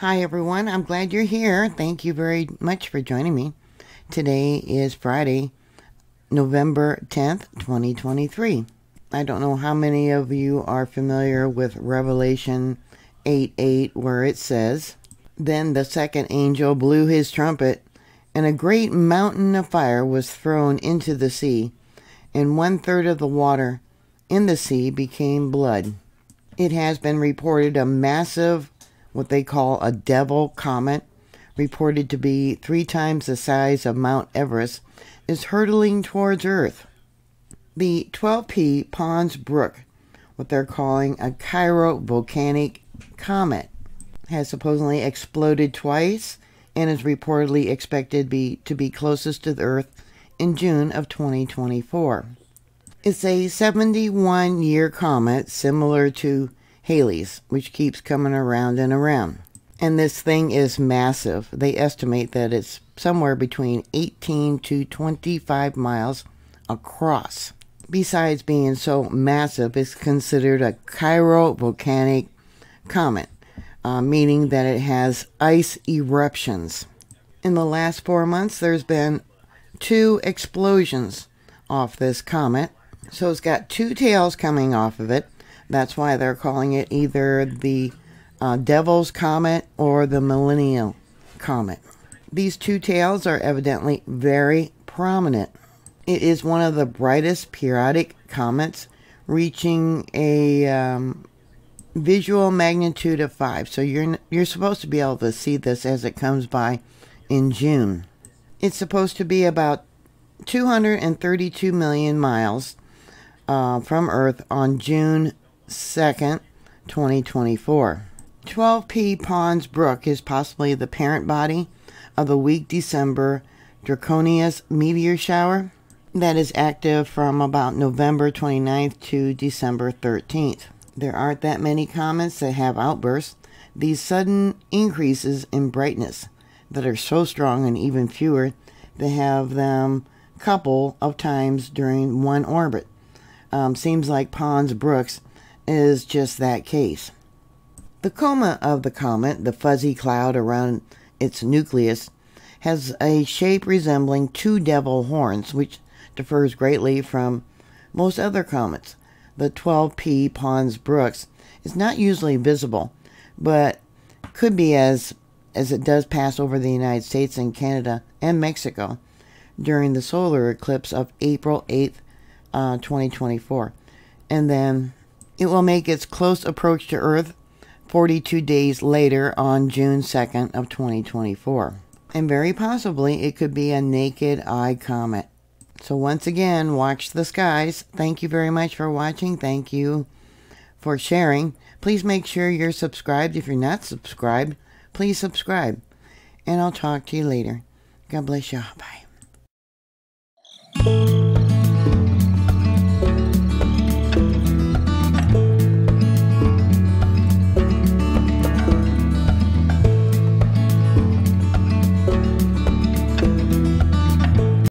Hi, everyone. I'm glad you're here. Thank you very much for joining me. Today is Friday, November 10th, 2023. I don't know how many of you are familiar with Revelation 8 8, where it says, Then the second angel blew his trumpet, and a great mountain of fire was thrown into the sea, and one third of the water in the sea became blood. It has been reported a massive what they call a devil comet, reported to be three times the size of Mount Everest, is hurtling towards Earth. The 12P Pons Brook, what they're calling a cryovolcanic comet, has supposedly exploded twice and is reportedly expected be, to be closest to the Earth in June of 2024. It's a 71 year comet similar to Halley's, which keeps coming around and around. And this thing is massive. They estimate that it's somewhere between 18 to 25 miles across. Besides being so massive, it's considered a cryovolcanic comet, uh, meaning that it has ice eruptions. In the last four months, there's been two explosions off this comet. So it's got two tails coming off of it that's why they're calling it either the uh, Devil's Comet or the Millennial Comet. These two tails are evidently very prominent. It is one of the brightest periodic comets, reaching a um, visual magnitude of 5. So you're, you're supposed to be able to see this as it comes by in June. It's supposed to be about 232 million miles uh, from Earth on June 2nd, 2024. 12P Pons Brook is possibly the parent body of the weak December Draconids meteor shower that is active from about November 29th to December 13th. There aren't that many comets that have outbursts. These sudden increases in brightness that are so strong and even fewer, they have them couple of times during one orbit. Um, seems like Pons Brooks is just that case. The coma of the comet, the fuzzy cloud around its nucleus, has a shape resembling two devil horns, which differs greatly from most other comets. The 12P Pons Brooks is not usually visible, but could be as as it does pass over the United States and Canada and Mexico during the solar eclipse of April 8th, uh, 2024. And then it will make its close approach to Earth 42 days later on June 2nd of 2024. And very possibly it could be a naked eye comet. So once again, watch the skies. Thank you very much for watching. Thank you for sharing. Please make sure you're subscribed. If you're not subscribed, please subscribe. And I'll talk to you later. God bless you. Bye.